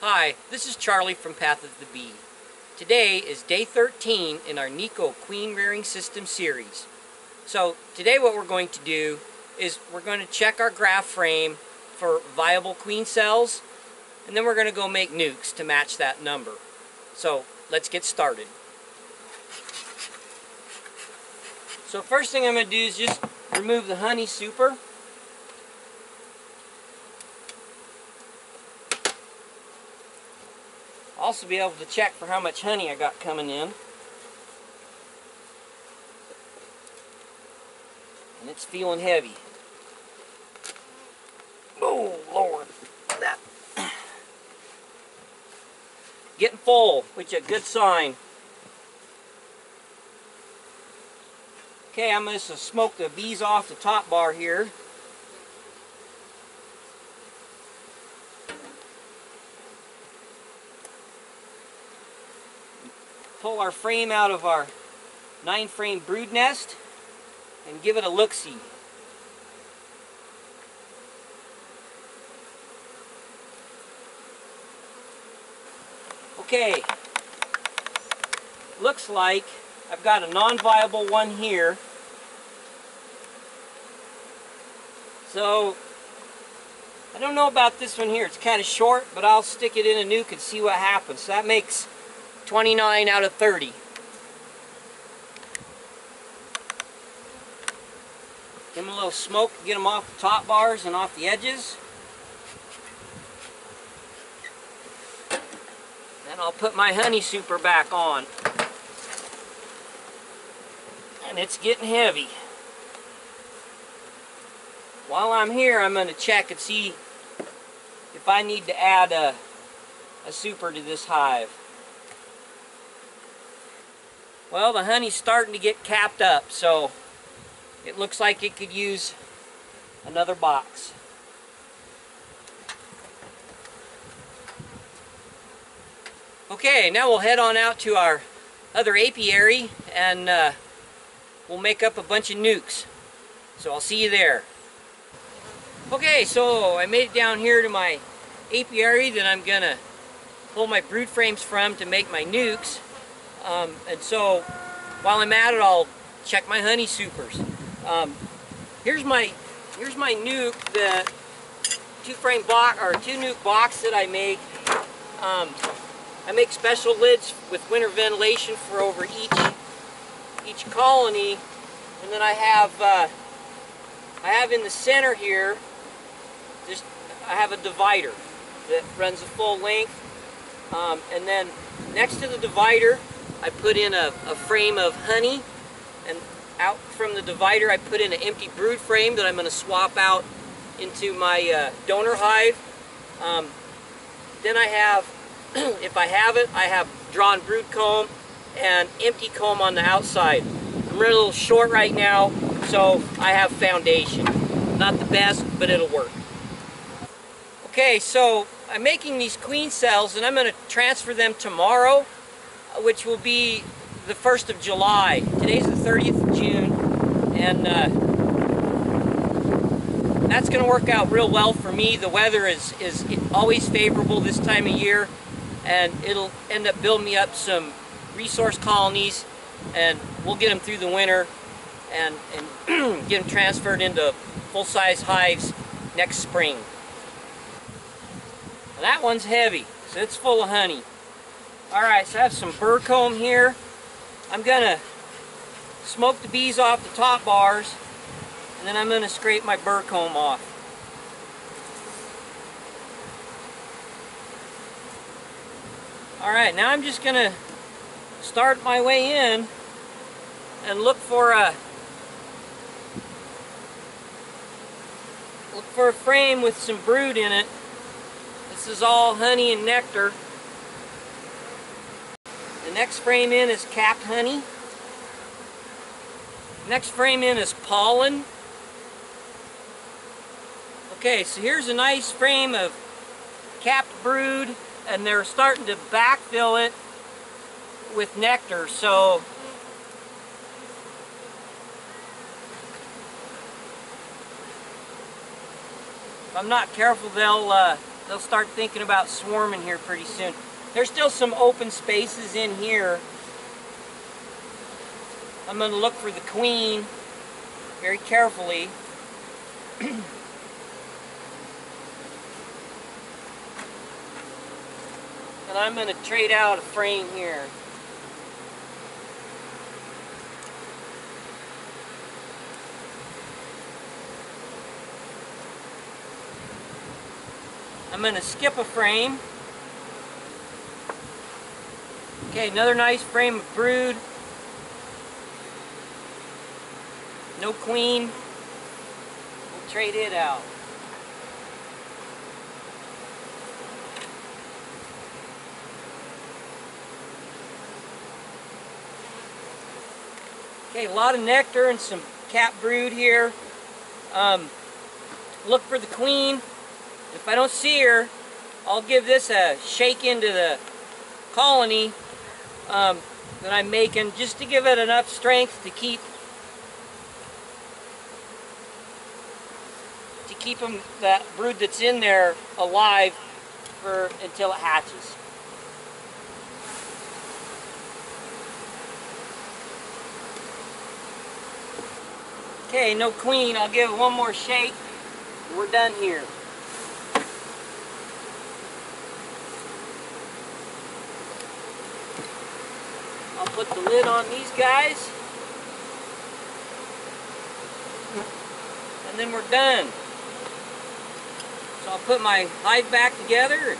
Hi, this is Charlie from Path of the Bee. Today is day 13 in our Nicot Queen Rearing System series. So today what we're going to do is we're going to check our graft frame for viable queen cells and then we're going to go make nucs to match that number. So let's get started. So first thing I'm going to do is just remove the honey super. Also be able to check for how much honey I got coming in. And it's feeling heavy. Oh, Lord. That. Getting full, which is a good sign. Okay, I'm going to smoke the bees off the top bar here. Pull our frame out of our nine frame brood nest and give it a look-see. Okay, looks like I've got a non-viable one here. So, I don't know about this one here. It's kind of short, but I'll stick it in a nuc and see what happens. So that makes 29 out of 30. Give them a little smoke, get them off the top bars and off the edges. Then I'll put my honey super back on. And it's getting heavy. While I'm here, I'm going to check and see if I need to add a, a super to this hive. Well, the honey's starting to get capped up, so it looks like it could use another box. Okay, now we'll head on out to our other apiary and uh, we'll make up a bunch of nucs. So I'll see you there. Okay, so I made it down here to my apiary that I'm to pull my brood frames from to make my nucs. Um, and so while I'm at it, I'll check my honey supers. Um, here's my here's my nuc, the two frame box or two nuc box that I make. Um, I make special lids with winter ventilation for over each each colony, and then I have uh, I have in the center here just I have a divider that runs the full length, um, and then next to the divider I put in a, a frame of honey and out from the divider I put in an empty brood frame that I'm going to swap out into my uh, donor hive. Um, then I have, if I have it, I have drawn brood comb and empty comb on the outside. I'm a little short right now, so I have foundation. Not the best, but it'll work. Okay, so I'm making these queen cells and I'm going to transfer them tomorrow which will be the 1st of July. Today's the 30th of June, and uh, that's going to work out real well for me. The weather is, is always favorable this time of year, and it'll end up building me up some resource colonies, and we'll get them through the winter and, and get them transferred into full-size hives next spring. Now that one's heavy, so it's full of honey. Alright, so I have some burr comb here. I'm going to smoke the bees off the top bars, and then I'm going to scrape my burr comb off. Alright, now I'm just going to start my way in and look for a look for a frame with some brood in it. This is all honey and nectar. Next frame in is capped honey. Next frame in is pollen. Okay, so here's a nice frame of capped brood and they're starting to backfill it with nectar. So if I'm not careful, they'll uh, they'll start thinking about swarming here pretty soon. There's still some open spaces in here. I'm going to look for the queen very carefully. and I'm going to trade out a frame here. I'm going to skip a frame. Okay, another nice frame of brood. No queen. We'll trade it out. Okay, a lot of nectar and some cap brood here. Um, look for the queen. If I don't see her, I'll give this a shake into the colony um, that I'm making just to give it enough strength to keep to keep them that brood that's in there alive for until it hatches. Okay, no queen. I'll give it one more shake. We're done here. I'll put the lid on these guys. And then we're done. So I'll put my hive back together.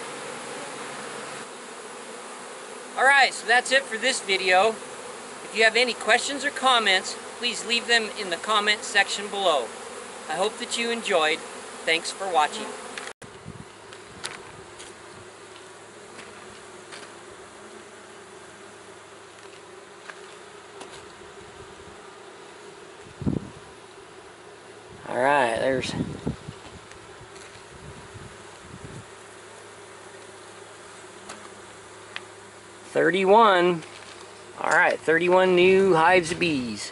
Alright, so that's it for this video. If you have any questions or comments, please leave them in the comment section below. I hope that you enjoyed. Thanks for watching. 31. All right, 31 new hives of bees.